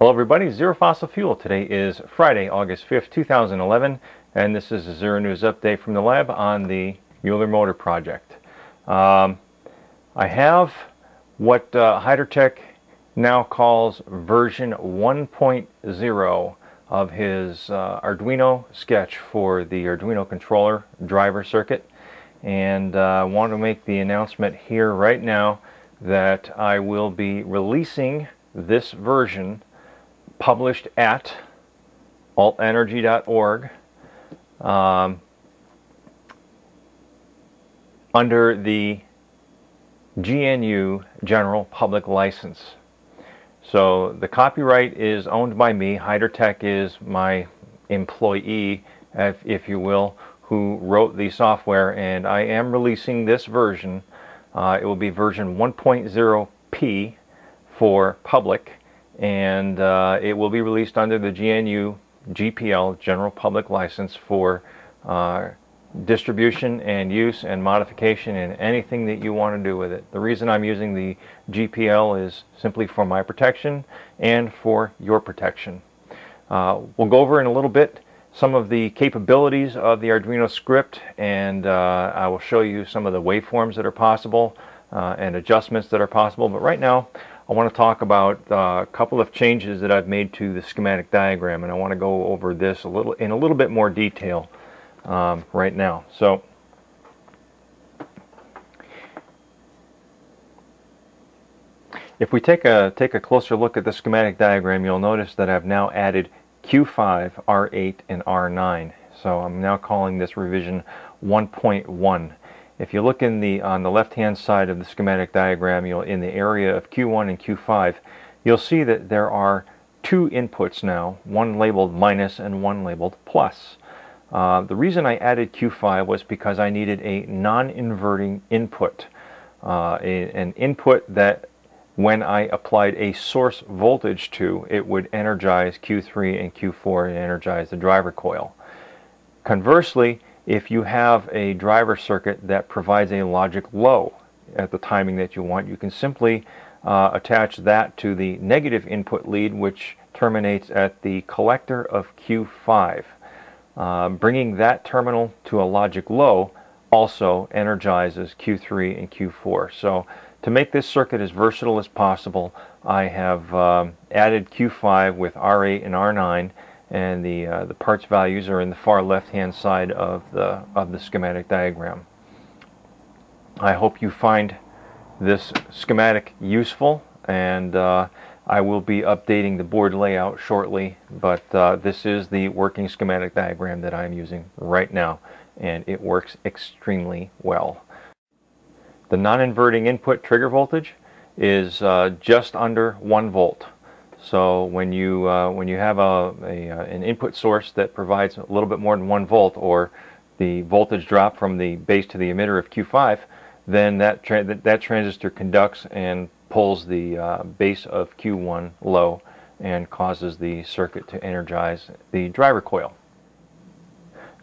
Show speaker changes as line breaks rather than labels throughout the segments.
Hello everybody, Zero Fossil Fuel. Today is Friday, August 5th, 2011, and this is a Zero News update from the lab on the Muller Motor Project. Um, I have what uh, Hydrotech now calls version 1.0 of his uh, Arduino sketch for the Arduino controller driver circuit and I uh, want to make the announcement here right now that I will be releasing this version published at alt-nrg.org um, under the GNU General Public License. So the copyright is owned by me. Hydrotech is my employee, if, if you will, who wrote the software, and I am releasing this version. Uh, it will be version 1.0p for public and uh, it will be released under the GNU GPL General Public License for uh, distribution and use and modification and anything that you want to do with it. The reason I'm using the GPL is simply for my protection and for your protection. Uh, we'll go over in a little bit some of the capabilities of the Arduino script and uh, I will show you some of the waveforms that are possible uh, and adjustments that are possible. But right now I want to talk about uh, a couple of changes that I've made to the schematic diagram and I want to go over this a little in a little bit more detail um, right now. So if we take a take a closer look at the schematic diagram you'll notice that I've now added Q5, R8, and R9. So I'm now calling this revision 1.1. If you look in the on the left-hand side of the schematic diagram, you'll in the area of Q1 and Q5, you'll see that there are two inputs now, one labeled minus and one labeled plus. Uh, the reason I added Q5 was because I needed a non-inverting input, uh, a, an input that when I applied a source voltage to, it would energize Q3 and Q4 and energize the driver coil. Conversely, if you have a driver circuit that provides a logic low at the timing that you want, you can simply uh, attach that to the negative input lead which terminates at the collector of Q5. Uh, bringing that terminal to a logic low also energizes Q3 and Q4. So to make this circuit as versatile as possible, I have um, added Q5 with R8 and R9 and the, uh, the parts values are in the far left hand side of the, of the schematic diagram. I hope you find this schematic useful and uh, I will be updating the board layout shortly but uh, this is the working schematic diagram that I'm using right now and it works extremely well. The non-inverting input trigger voltage is uh, just under 1 volt. So when you uh, when you have a, a, uh, an input source that provides a little bit more than one volt, or the voltage drop from the base to the emitter of Q5, then that tra that transistor conducts and pulls the uh, base of Q1 low and causes the circuit to energize the driver coil.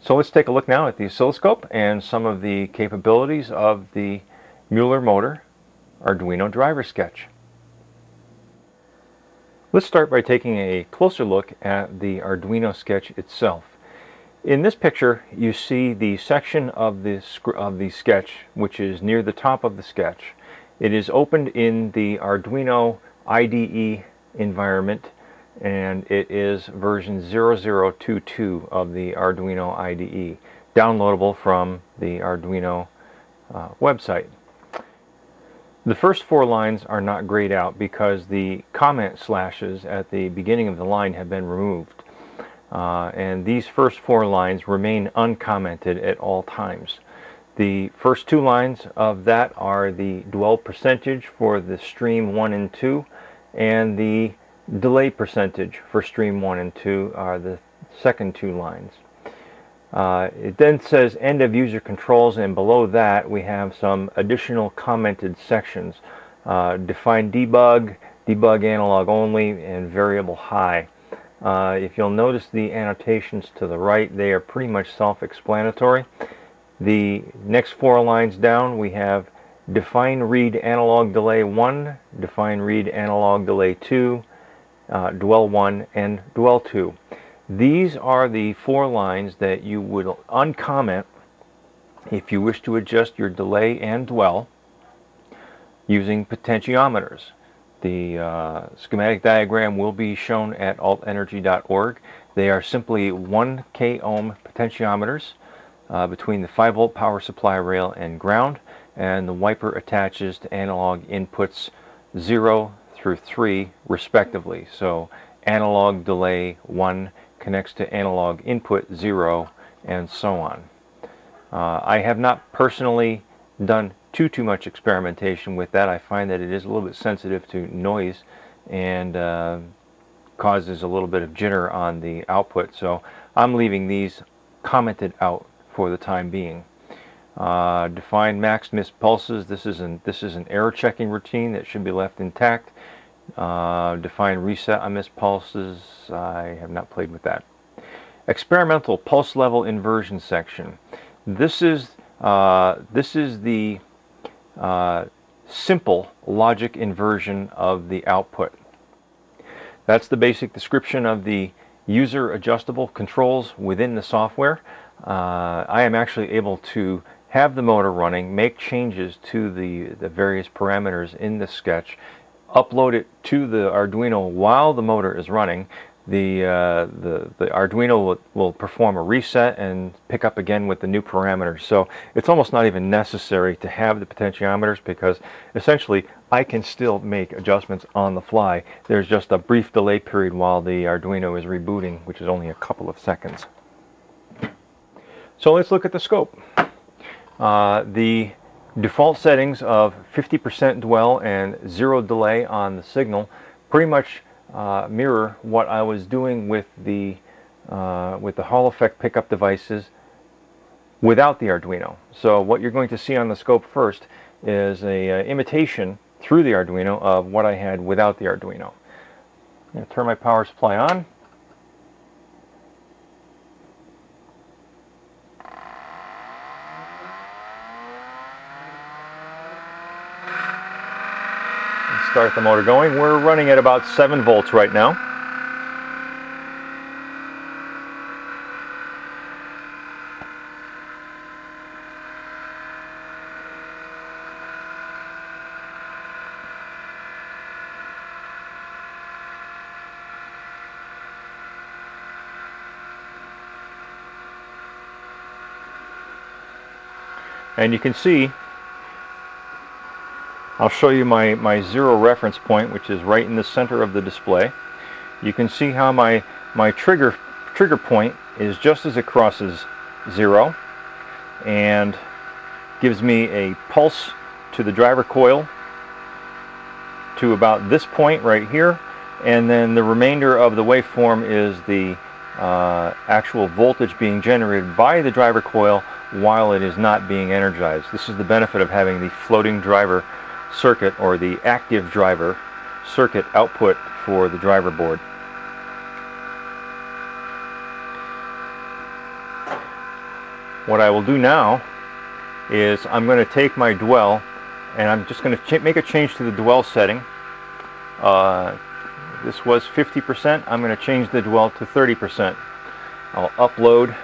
So let's take a look now at the oscilloscope and some of the capabilities of the Muller motor Arduino driver sketch. Let's start by taking a closer look at the Arduino sketch itself. In this picture you see the section of the, of the sketch which is near the top of the sketch. It is opened in the Arduino IDE environment and it is version 0022 of the Arduino IDE downloadable from the Arduino uh, website. The first four lines are not grayed out because the comment slashes at the beginning of the line have been removed. Uh, and these first four lines remain uncommented at all times. The first two lines of that are the dwell percentage for the stream 1 and 2 and the delay percentage for stream 1 and 2 are the second two lines. Uh, it then says end of user controls and below that we have some additional commented sections. Uh, define debug, debug analog only, and variable high. Uh, if you'll notice the annotations to the right, they are pretty much self-explanatory. The next four lines down we have define read analog delay 1, define read analog delay 2, uh, dwell 1, and dwell 2. These are the four lines that you would uncomment if you wish to adjust your delay and dwell using potentiometers. The uh, schematic diagram will be shown at alt-nrg.org. They are simply 1 k ohm potentiometers uh, between the 5 volt power supply rail and ground and the wiper attaches to analog inputs 0 through 3 respectively. So analog delay 1 connects to analog input 0 and so on. Uh, I have not personally done too too much experimentation with that. I find that it is a little bit sensitive to noise and uh, causes a little bit of jitter on the output. So I'm leaving these commented out for the time being. Uh, define max miss pulses. This is an this is an error checking routine that should be left intact. Uh, define reset on missed pulses. I have not played with that. Experimental pulse level inversion section. This is uh, this is the uh, simple logic inversion of the output. That's the basic description of the user adjustable controls within the software. Uh, I am actually able to have the motor running, make changes to the, the various parameters in the sketch, upload it to the Arduino while the motor is running, the, uh, the, the Arduino will, will, perform a reset and pick up again with the new parameters. So it's almost not even necessary to have the potentiometers because essentially I can still make adjustments on the fly. There's just a brief delay period while the Arduino is rebooting, which is only a couple of seconds. So let's look at the scope. Uh, the default settings of 50% dwell and zero delay on the signal pretty much uh, mirror what I was doing with the uh, with the Hall effect pickup devices without the Arduino. So what you're going to see on the scope first is a uh, imitation through the Arduino of what I had without the Arduino. I'm going to turn my power supply on. Start the motor going. We're running at about 7 volts right now. And you can see I'll show you my, my zero reference point, which is right in the center of the display. You can see how my, my trigger, trigger point is just as it crosses zero and gives me a pulse to the driver coil to about this point right here and then the remainder of the waveform is the uh, actual voltage being generated by the driver coil while it is not being energized. This is the benefit of having the floating driver circuit or the active driver circuit output for the driver board. What I will do now is I'm going to take my dwell and I'm just going to make a change to the dwell setting. Uh, this was 50%. I'm going to change the dwell to 30%. I'll upload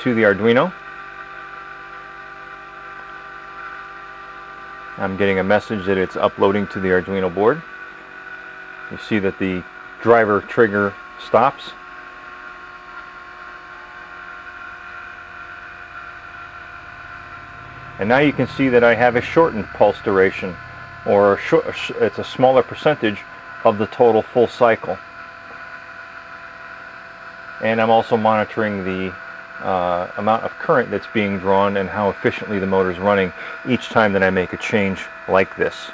to the Arduino. I'm getting a message that it's uploading to the Arduino board. You see that the driver trigger stops. And now you can see that I have a shortened pulse duration or it's a smaller percentage of the total full cycle. And I'm also monitoring the uh, amount of current that's being drawn and how efficiently the motor is running each time that I make a change like this.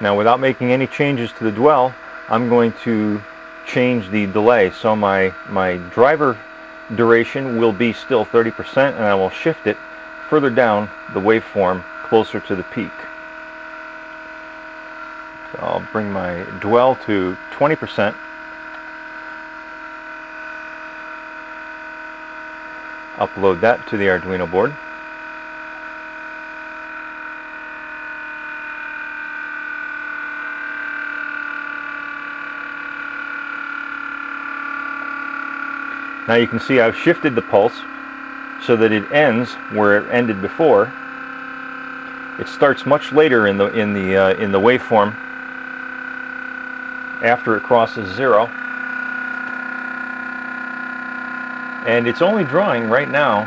Now without making any changes to the dwell, I'm going to change the delay. So my, my driver duration will be still 30% and I will shift it further down the waveform closer to the peak. So I'll bring my dwell to 20% upload that to the Arduino board. Now you can see I've shifted the pulse so that it ends where it ended before. It starts much later in the in the uh, in the waveform after it crosses zero. And it's only drawing right now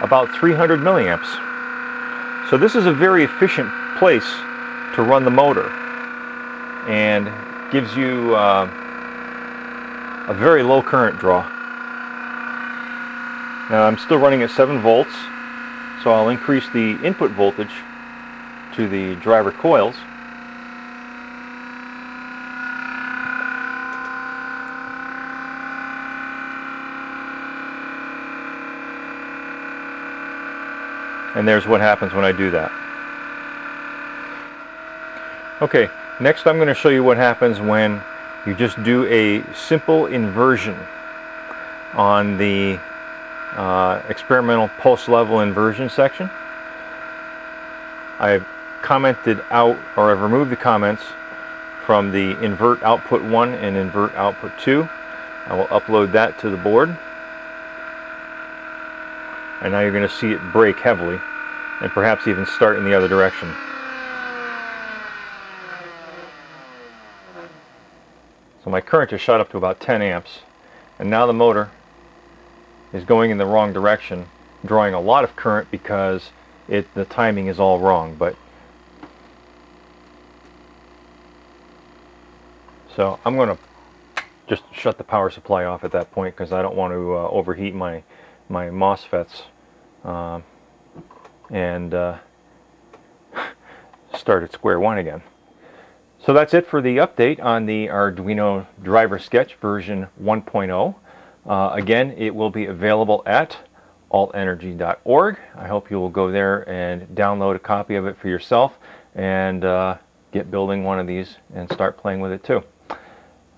about 300 milliamps. So this is a very efficient place to run the motor and gives you uh, a very low current draw. Now I'm still running at 7 volts so I'll increase the input voltage to the driver coils and there's what happens when I do that. Okay, next I'm going to show you what happens when you just do a simple inversion on the uh, experimental pulse level inversion section. I've commented out, or I've removed the comments from the invert output 1 and invert output 2. I will upload that to the board. And now you're going to see it brake heavily and perhaps even start in the other direction. So my current has shot up to about 10 amps and now the motor is going in the wrong direction drawing a lot of current because it the timing is all wrong but so I'm going to just shut the power supply off at that point because I don't want to uh, overheat my my MOSFETs uh, and uh, start at square one again. So that's it for the update on the Arduino driver sketch version 1.0. Uh, again, it will be available at alt-nrg.org. I hope you will go there and download a copy of it for yourself and uh, get building one of these and start playing with it too.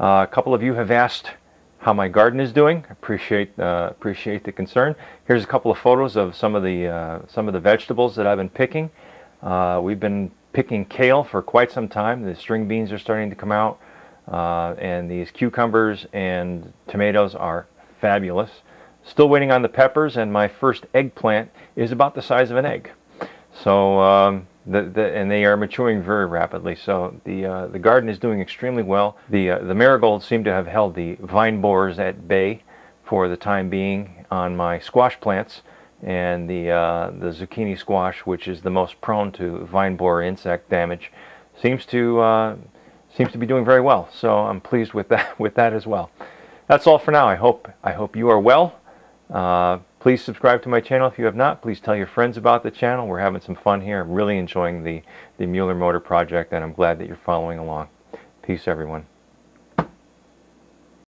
Uh, a couple of you have asked how my garden is doing. Appreciate uh, appreciate the concern. Here's a couple of photos of some of the uh, some of the vegetables that I've been picking. Uh, we've been picking kale for quite some time. The string beans are starting to come out, uh, and these cucumbers and tomatoes are fabulous. Still waiting on the peppers, and my first eggplant is about the size of an egg. So um, the, the, and they are maturing very rapidly. So the uh, the garden is doing extremely well. The uh, the marigolds seem to have held the vine borers at bay for the time being on my squash plants, and the uh, the zucchini squash, which is the most prone to vine borer insect damage, seems to uh, seems to be doing very well. So I'm pleased with that with that as well. That's all for now. I hope I hope you are well. Uh, please subscribe to my channel if you have not. Please tell your friends about the channel. We're having some fun here. I'm really enjoying the, the Muller Motor project and I'm glad that you're following along. Peace everyone.